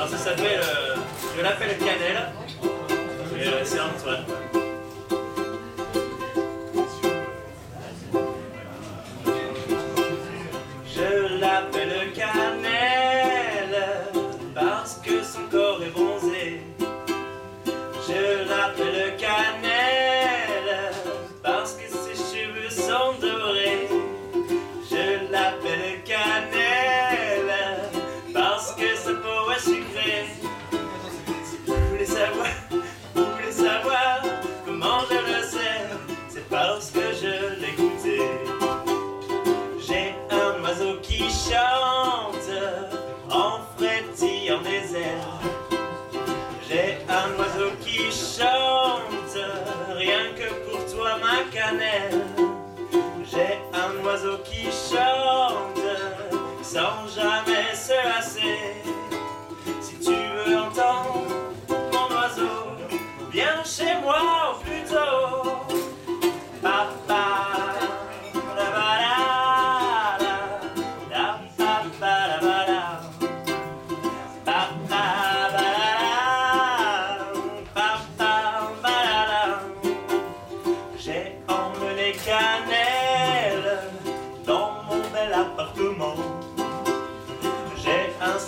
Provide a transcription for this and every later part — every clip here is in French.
Alors ça s'appelle, euh, je l'appelle Cannelle, et euh, c'est Antoine. Je l'appelle Cannelle parce que son corps est bronzé. Je l'appelle Cannelle parce que ses cheveux sont dorés. Je l'appelle Cannelle chante rien que pour toi ma cannelle. J'ai un oiseau qui chante sans jamais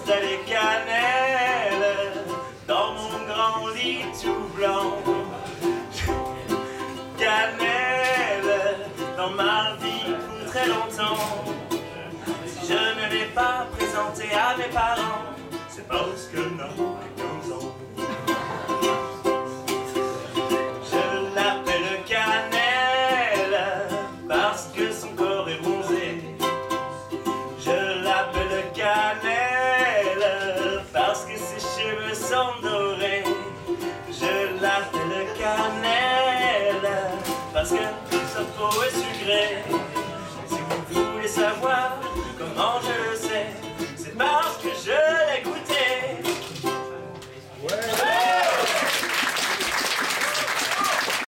J'ai installé Cannelle dans mon grand lit tout blanc. Cannelle dans ma vie pour très longtemps. Si je ne l'ai pas présenté à mes parents, c'est parce que non, 15 ans. Je l'appelle Cannelle parce que son corps est bronzé. sa peau est sucrée. Si vous voulez savoir comment